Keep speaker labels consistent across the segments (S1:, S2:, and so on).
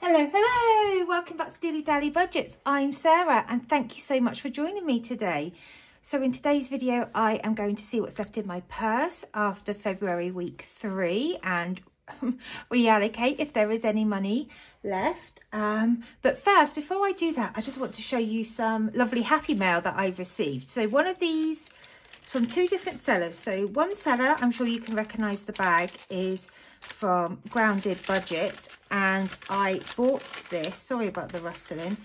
S1: Hello, hello, welcome back to Dilly Dally Budgets. I'm Sarah and thank you so much for joining me today. So in today's video, I am going to see what's left in my purse after February week three and reallocate if there is any money left. Um, but first, before I do that, I just want to show you some lovely happy mail that I've received. So one of these is from two different sellers. So one seller, I'm sure you can recognise the bag, is from Grounded Budgets. And I bought this, sorry about the rustling,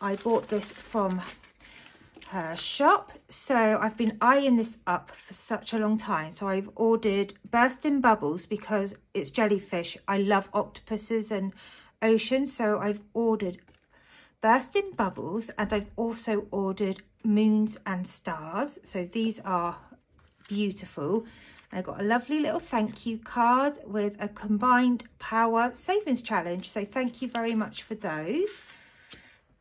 S1: I bought this from her shop. So I've been eyeing this up for such a long time. So I've ordered Bursting Bubbles because it's jellyfish. I love octopuses and oceans. So I've ordered Bursting Bubbles and I've also ordered Moons and Stars. So these are beautiful. I got a lovely little thank you card with a combined power savings challenge. So thank you very much for those.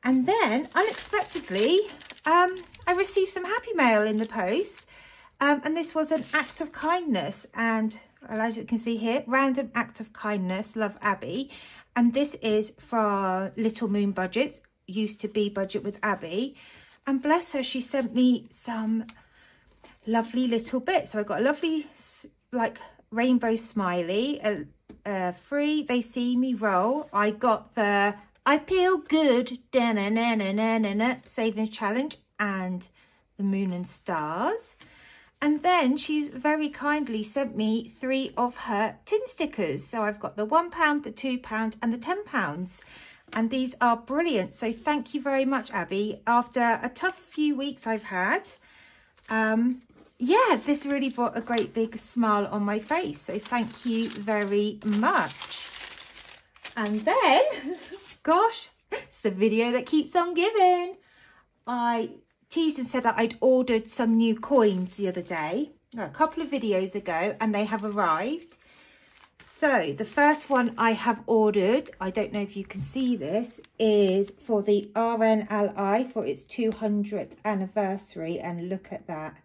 S1: And then unexpectedly, um, I received some happy mail in the post. Um, and this was an act of kindness. And as you can see here, random act of kindness, love Abby. And this is from Little Moon Budgets, used to be budget with Abby. And bless her, she sent me some lovely little bit. So I got a lovely like rainbow smiley, a, a free they see me roll. I got the I feel good da -na -na -na -na -na -na, savings challenge and the moon and stars. And then she's very kindly sent me three of her tin stickers. So I've got the one pound, the two pound and the 10 pounds. And these are brilliant. So thank you very much, Abby. After a tough few weeks I've had, um, yeah, this really brought a great big smile on my face. So thank you very much. And then, gosh, it's the video that keeps on giving. I teased and said that I'd ordered some new coins the other day, a couple of videos ago, and they have arrived. So the first one I have ordered, I don't know if you can see this, is for the RNLI for its 200th anniversary. And look at that.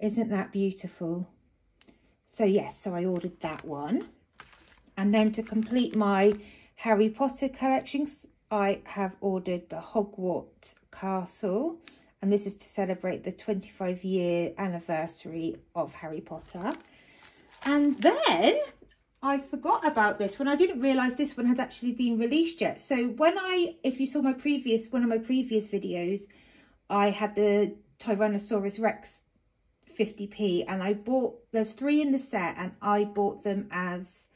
S1: Isn't that beautiful? So yes, so I ordered that one. And then to complete my Harry Potter collections, I have ordered the Hogwarts Castle. And this is to celebrate the 25 year anniversary of Harry Potter. And then I forgot about this one. I didn't realise this one had actually been released yet. So when I, if you saw my previous, one of my previous videos, I had the Tyrannosaurus Rex 50p and I bought, there's three in the set and I bought them as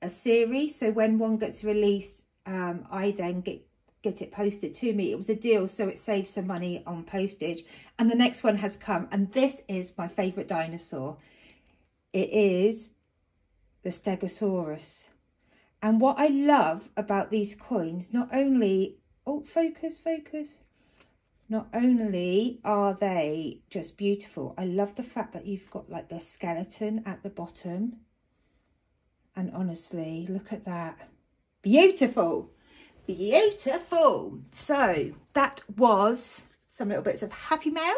S1: a series. So when one gets released, um, I then get get it posted to me. It was a deal, so it saved some money on postage. And the next one has come, and this is my favourite dinosaur. It is the Stegosaurus. And what I love about these coins, not only, oh, focus, focus, not only are they just beautiful, I love the fact that you've got like the skeleton at the bottom. And honestly, look at that. Beautiful. Beautiful. So that was some little bits of happy mail.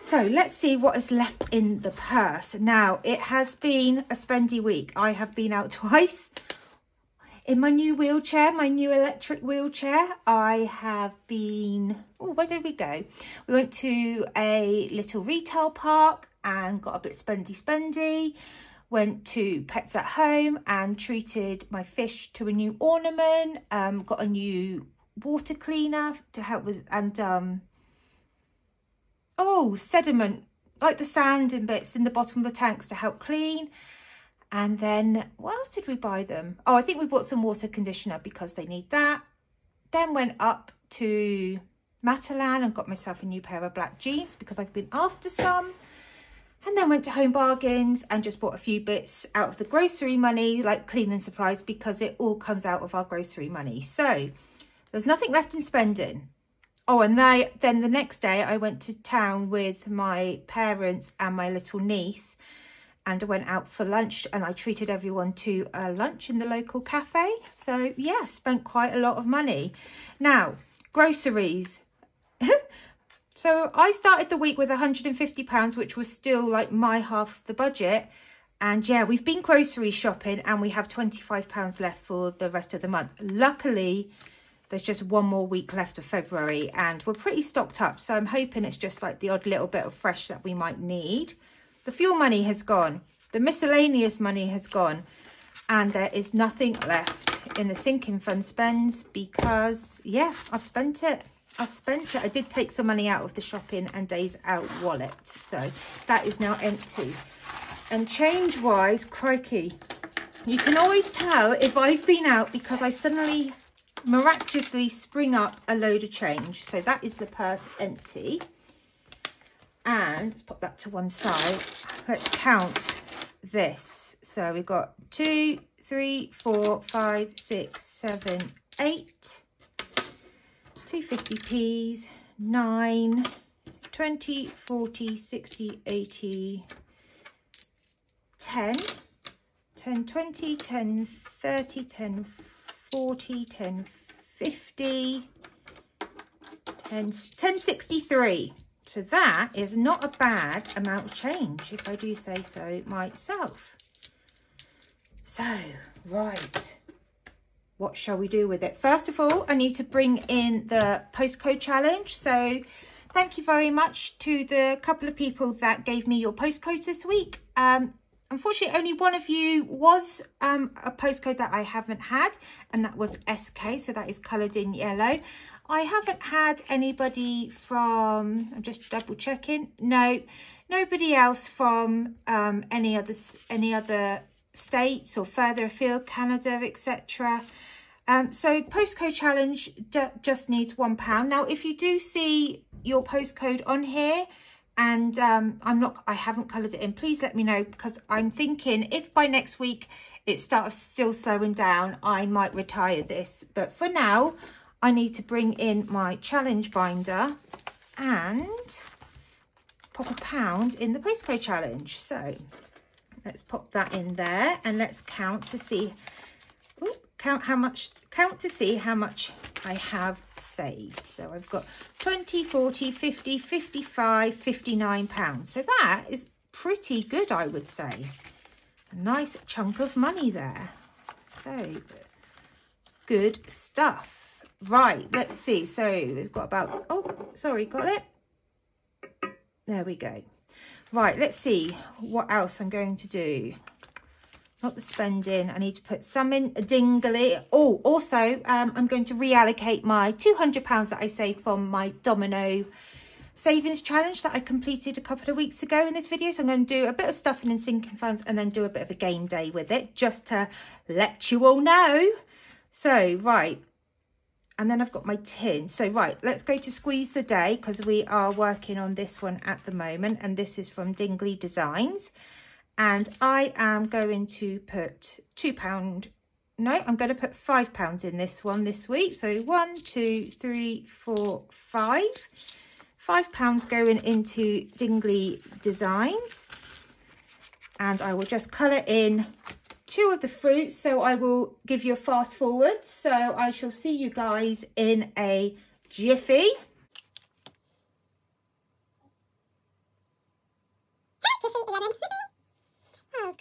S1: So let's see what is left in the purse. Now, it has been a spendy week. I have been out twice in my new wheelchair, my new electric wheelchair, I have been, oh, where did we go? We went to a little retail park and got a bit spendy spendy. Went to Pets at Home and treated my fish to a new ornament. Um, got a new water cleaner to help with, and um, oh, sediment, like the sand and bits in the bottom of the tanks to help clean. And then what else did we buy them? Oh, I think we bought some water conditioner because they need that. Then went up to Matalan and got myself a new pair of black jeans because I've been after some. And then went to Home Bargains and just bought a few bits out of the grocery money, like cleaning supplies, because it all comes out of our grocery money. So there's nothing left in spending. Oh, and they, then the next day I went to town with my parents and my little niece and I went out for lunch and I treated everyone to a lunch in the local cafe. So yeah, spent quite a lot of money. Now, groceries. so I started the week with £150, which was still like my half of the budget. And yeah, we've been grocery shopping and we have £25 left for the rest of the month. Luckily, there's just one more week left of February and we're pretty stocked up. So I'm hoping it's just like the odd little bit of fresh that we might need. The fuel money has gone. The miscellaneous money has gone. And there is nothing left in the sinking fund spends because, yeah, I've spent it. I spent it. I did take some money out of the shopping and days out wallet. So that is now empty. And change-wise, crikey, you can always tell if I've been out because I suddenly miraculously spring up a load of change. So that is the purse empty. And let's put that to one side. Let's count this. So we've got two, three, four, five, six, seven, eight. 250p's, 9, 20, 40, 60, 80, 10, 10, 20, 10, 30, 10, 40, 10, 50, 10, 1063. So that is not a bad amount of change, if I do say so myself. So, right what shall we do with it? First of all, I need to bring in the postcode challenge. So thank you very much to the couple of people that gave me your postcodes this week. Um, unfortunately, only one of you was um, a postcode that I haven't had, and that was SK, so that is coloured in yellow. I haven't had anybody from, I'm just double checking, no, nobody else from um, any other any other states or further afield, Canada, etc. Um, so postcode challenge just needs one pound. Now, if you do see your postcode on here and um, I'm not, I haven't coloured it in, please let me know because I'm thinking if by next week it starts still slowing down, I might retire this. But for now, I need to bring in my challenge binder and pop a pound in the postcode challenge. So let's pop that in there and let's count to see count how much, count to see how much I have saved. So I've got 20, 40, 50, 55, 59 pounds. So that is pretty good, I would say. A nice chunk of money there. So good stuff. Right, let's see. So we've got about, oh, sorry, got it? There we go. Right, let's see what else I'm going to do not the spending. I need to put some in a dingly. Oh, also, um, I'm going to reallocate my £200 that I saved from my Domino savings challenge that I completed a couple of weeks ago in this video. So I'm going to do a bit of stuffing and sinking funds and then do a bit of a game day with it just to let you all know. So, right. And then I've got my tin. So, right, let's go to Squeeze the Day because we are working on this one at the moment. And this is from Dingley Designs and I am going to put two pound no I'm going to put five pounds in this one this week. So one two three four five. Five pounds going into Dingley Designs. And I will just colour in two of the fruits. So I will give you a fast forward. So I shall see you guys in a jiffy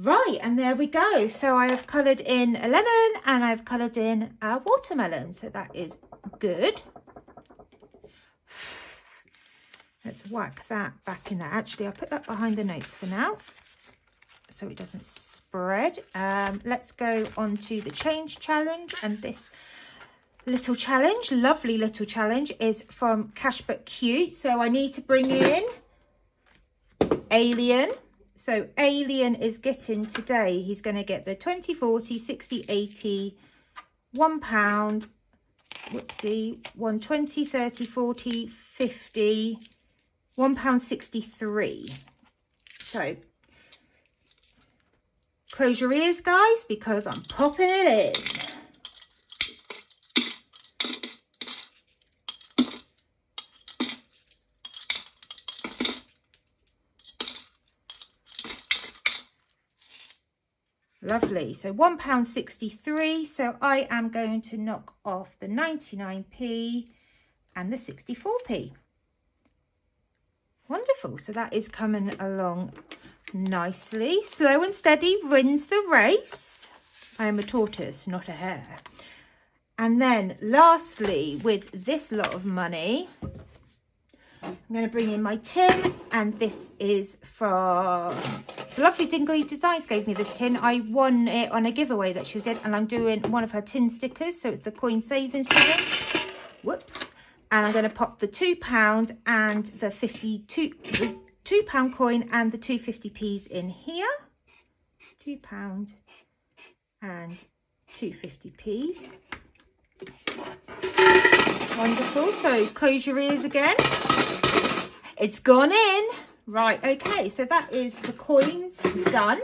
S1: Right, and there we go. So I have coloured in a lemon and I've coloured in a watermelon. So that is good. Let's whack that back in there. Actually, I'll put that behind the notes for now so it doesn't spread. Um, let's go on to the change challenge. And this little challenge, lovely little challenge, is from Cash But Cute. So I need to bring in Alien so Alien is getting today, he's going to get the 20, 40, 60, 80, one pound, whoopsie, 120, 30, 40, 50, one pound 63. So Close your ears, guys, because I'm popping it in. Lovely. So £1.63. So I am going to knock off the 99p and the 64p. Wonderful. So that is coming along nicely. Slow and steady wins the race. I am a tortoise, not a hare. And then lastly, with this lot of money, I'm going to bring in my tin and this is from Lovely Dingley Designs gave me this tin. I won it on a giveaway that she was in and I'm doing one of her tin stickers. So it's the coin savings challenge. Whoops. And I'm going to pop the £2 and the 52 the £2 coin and the 250p's in here. £2 and 250p's. Wonderful. So close your ears again. It's gone in. Right, okay, so that is the coins done.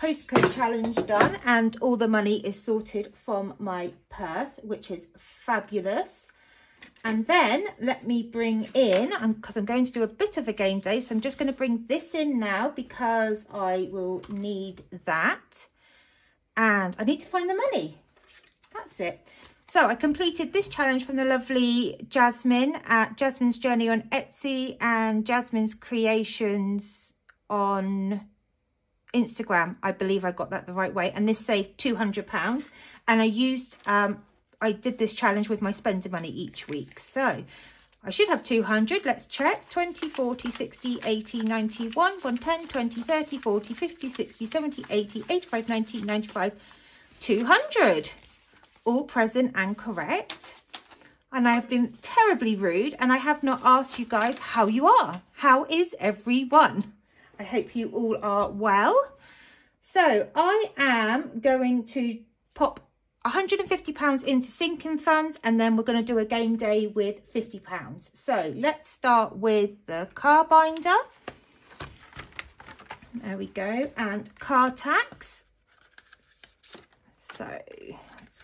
S1: Postcode challenge done. And all the money is sorted from my purse, which is fabulous. And then let me bring in, because I'm, I'm going to do a bit of a game day, so I'm just going to bring this in now because I will need that. And I need to find the money. That's it. So I completed this challenge from the lovely Jasmine at Jasmine's Journey on Etsy and Jasmine's Creations on Instagram. I believe I got that the right way. And this saved £200. And I used, um, I did this challenge with my spending money each week. So I should have 200. Let's check. 20, 40, 60, 80, 91, 110, 20, 30, 40, 50, 60, 70, 80, 85, 90, 95, 200 all present and correct. And I have been terribly rude and I have not asked you guys how you are. How is everyone? I hope you all are well. So I am going to pop £150 into sinking funds and then we're going to do a game day with £50. So let's start with the car binder. There we go. And car tax. So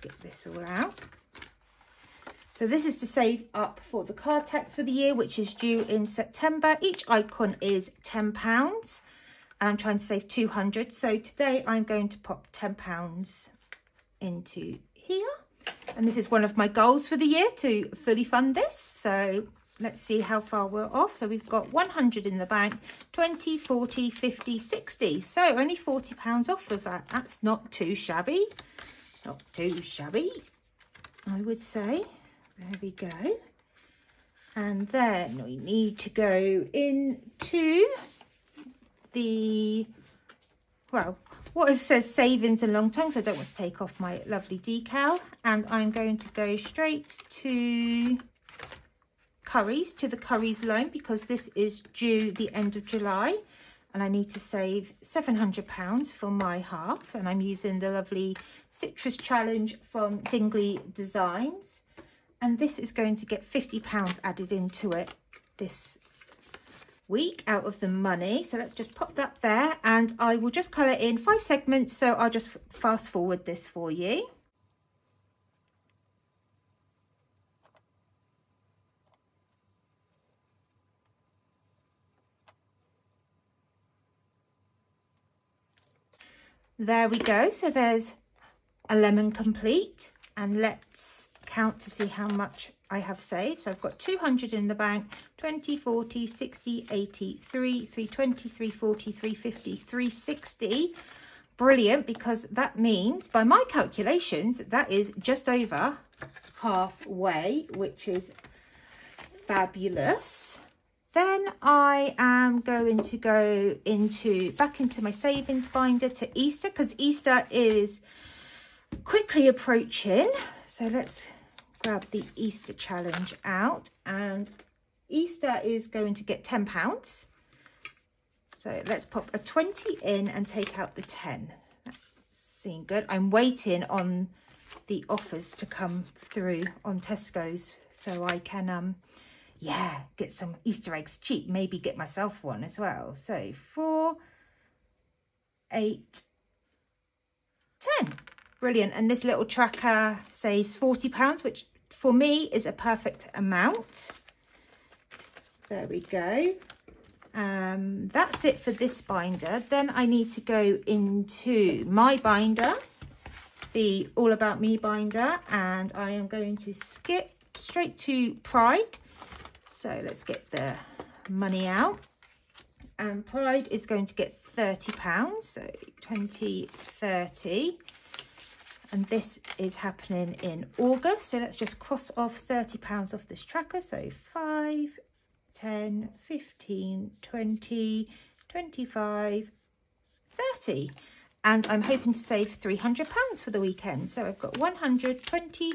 S1: get this all out. So this is to save up for the car tax for the year, which is due in September. Each icon is £10 and I'm trying to save 200. So today I'm going to pop £10 into here. And this is one of my goals for the year to fully fund this. So let's see how far we're off. So we've got 100 in the bank, 20, 40, 50, 60. So only £40 off of that. That's not too shabby. Not too shabby, I would say. There we go. And then we need to go into the, well, what it says savings and long term, so I don't want to take off my lovely decal. And I'm going to go straight to Currys, to the Currys loan, because this is due the end of July. And I need to save £700 for my half. And I'm using the lovely Citrus Challenge from Dingley Designs. And this is going to get £50 added into it this week out of the money. So let's just pop that there and I will just colour in five segments. So I'll just fast forward this for you. There we go. So there's a lemon complete and let's count to see how much I have saved. So I've got 200 in the bank, 20, 40, 60, 80, 3, 320, 340, 350, 360. Brilliant, because that means, by my calculations, that is just over halfway, which is fabulous. Then I am going to go into back into my savings binder to Easter because Easter is quickly approaching. So let's grab the Easter challenge out and Easter is going to get £10. So let's pop a 20 in and take out the 10. That's seeing good. I'm waiting on the offers to come through on Tesco's so I can, um, yeah, get some Easter eggs cheap. Maybe get myself one as well. So four, eight, ten. Brilliant. And this little tracker saves £40, which for me is a perfect amount. There we go. Um, that's it for this binder. Then I need to go into my binder, the All About Me binder, and I am going to skip straight to Pride. So let's get the money out. And Pride is going to get £30, so 20, 30 and this is happening in August. So let's just cross off £30 off this tracker. So 5, 10, 15, 20, 25, 30. And I'm hoping to save £300 for the weekend. So I've got 120,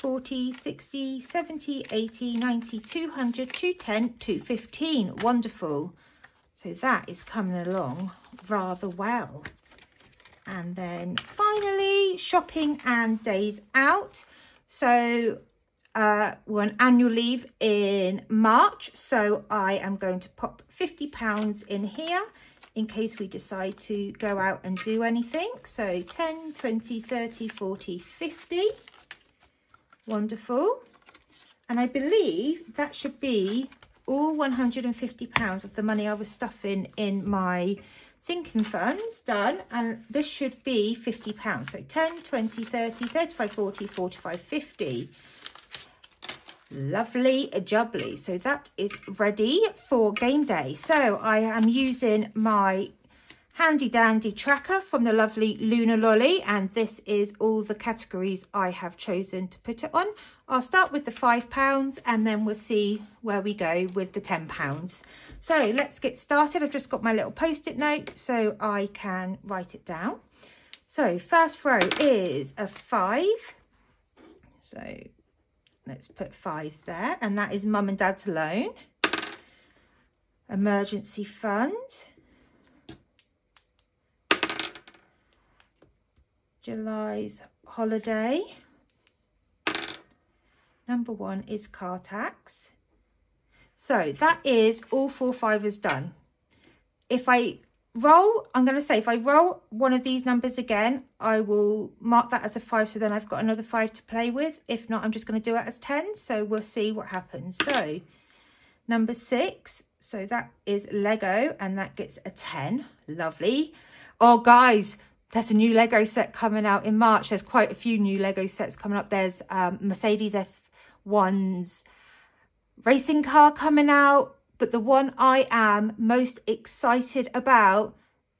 S1: 40, 60, 70, 80, 90, 200, 210, 215. Wonderful. So that is coming along rather well. And then finally, shopping and days out. So uh, we're on annual leave in March. So I am going to pop £50 in here in case we decide to go out and do anything. So 10, 20, 30, 40, 50. Wonderful. And I believe that should be all £150 of the money I was stuffing in my sinking funds. Done. And this should be 50 pounds. So 10 20 30 35 40 45 50 lovely jubbly. So that is ready for game day. So i am using my handy dandy tracker from the lovely luna lolly and this is all the categories i have chosen to put it on i'll start with the five pounds and then we'll see where we go with the ten pounds so let's get started. I've just got my little post-it note so I can write it down. So first row is a five. So let's put five there. And that is mum and dad's loan. Emergency fund. July's holiday. Number one is car tax. So that is all four fivers done. If I roll, I'm going to say if I roll one of these numbers again, I will mark that as a five. So then I've got another five to play with. If not, I'm just going to do it as 10. So we'll see what happens. So number six. So that is Lego and that gets a 10. Lovely. Oh, guys, there's a new Lego set coming out in March. There's quite a few new Lego sets coming up. There's um, Mercedes F1's racing car coming out, but the one I am most excited about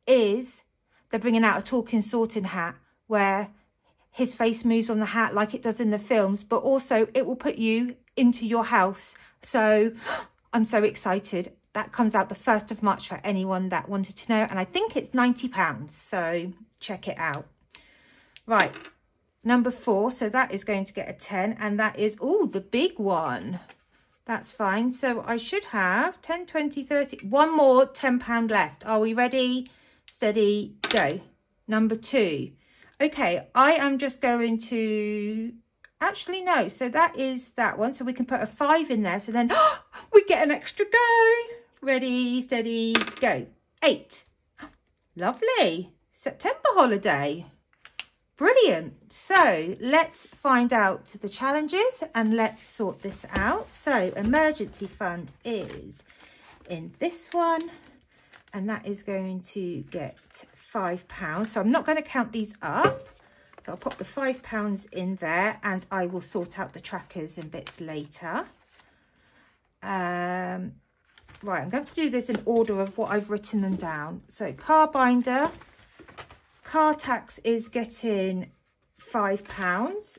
S1: is they're bringing out a talking sorting hat where his face moves on the hat like it does in the films, but also it will put you into your house. So I'm so excited. That comes out the 1st of March for anyone that wanted to know. And I think it's £90. So check it out. Right. Number four. So that is going to get a 10. And that is, oh, the big one. That's fine. So I should have 10, 20, 30, one more £10 left. Are we ready? Steady, go. Number two. Okay, I am just going to, actually no. So that is that one. So we can put a five in there. So then oh, we get an extra go. Ready, steady, go. Eight. Lovely. September holiday. Brilliant. So let's find out the challenges and let's sort this out. So emergency fund is in this one and that is going to get five pounds. So I'm not going to count these up. So I'll pop the five pounds in there and I will sort out the trackers and bits later. Um, right, I'm going to do this in order of what I've written them down. So car binder, Car tax is getting £5.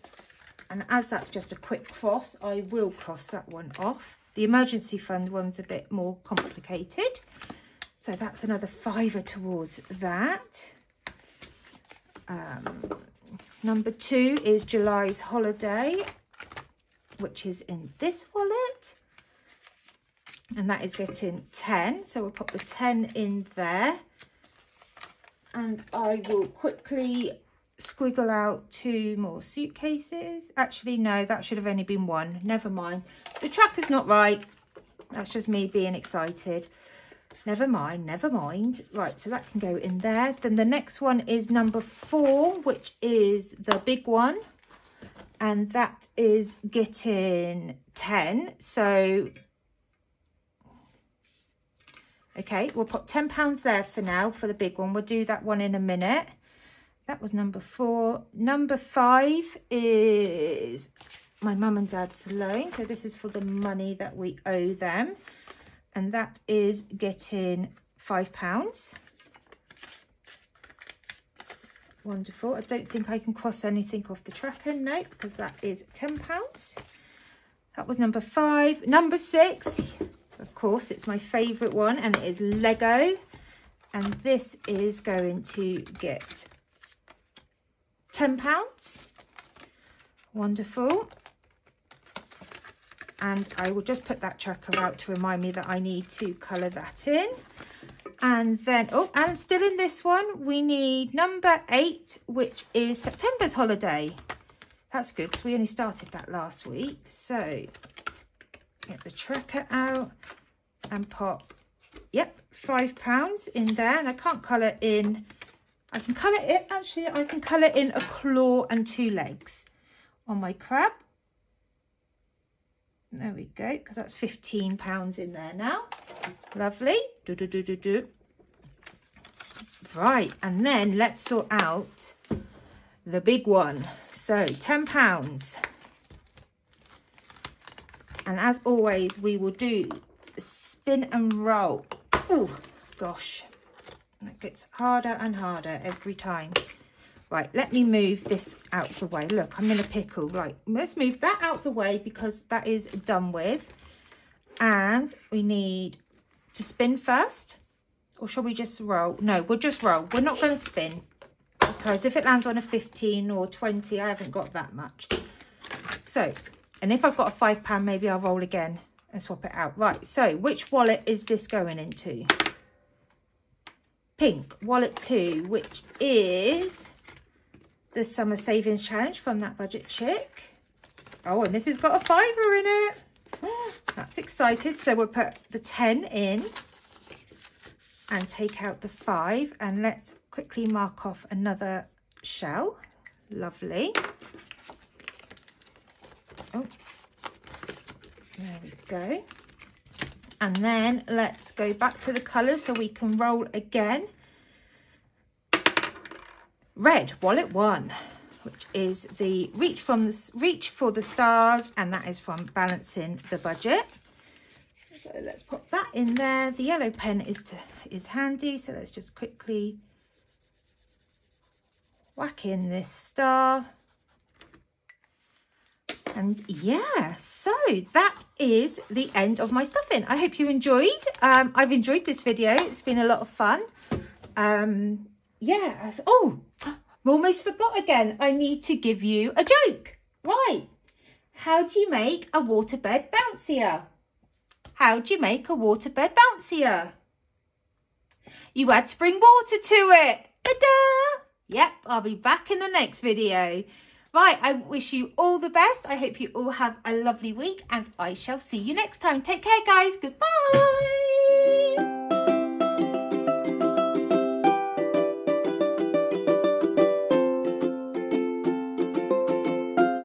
S1: And as that's just a quick cross, I will cross that one off. The emergency fund one's a bit more complicated. So that's another fiver towards that. Um, number two is July's holiday, which is in this wallet. And that is getting 10. So we'll pop the 10 in there and I will quickly squiggle out two more suitcases. Actually, no, that should have only been one. Never mind. The tracker's not right. That's just me being excited. Never mind, never mind. Right, so that can go in there. Then the next one is number four, which is the big one. And that is getting 10. So, okay, we'll put £10 there for now for the big one. We'll do that one in a minute. That was number four. Number five is my mum and dad's loan. So this is for the money that we owe them and that is getting five pounds wonderful i don't think i can cross anything off the tracker no because that is 10 pounds that was number five number six of course it's my favorite one and it is lego and this is going to get 10 pounds wonderful and I will just put that tracker out to remind me that I need to colour that in. And then, oh, and still in this one, we need number eight, which is September's holiday. That's good, because we only started that last week. So, get the tracker out and pop, yep, five pounds in there. And I can't colour in, I can colour it, actually, I can colour in a claw and two legs on my crab. There we go, because that's 15 pounds in there now. Lovely. Do, do, do, do, do. Right, and then let's sort out the big one. So 10 pounds. And as always, we will do spin and roll. Oh, gosh. That gets harder and harder every time. Right, let me move this out of the way. Look, I'm in a pickle. Right, let's move that out of the way because that is done with. And we need to spin first. Or shall we just roll? No, we'll just roll. We're not going to spin. Because if it lands on a 15 or 20, I haven't got that much. So, and if I've got a five pound, maybe I'll roll again and swap it out. Right, so which wallet is this going into? Pink, wallet two, which is the summer savings challenge from that budget chick. Oh, and this has got a fiver in it. That's excited. So we'll put the 10 in and take out the five. And let's quickly mark off another shell. Lovely. Oh, there we go. And then let's go back to the colours so we can roll again. Red wallet one which is the reach from the reach for the stars and that is from balancing the budget. So let's put that in there. The yellow pen is to is handy so let's just quickly whack in this star and yeah so that is the end of my stuffing i hope you enjoyed um i've enjoyed this video it's been a lot of fun um yeah. Oh, I almost forgot again. I need to give you a joke. Right. How do you make a waterbed bouncier? How do you make a waterbed bouncier? You add spring water to it. Ta-da! Yep, I'll be back in the next video. Right, I wish you all the best. I hope you all have a lovely week and I shall see you next time. Take care, guys. Goodbye.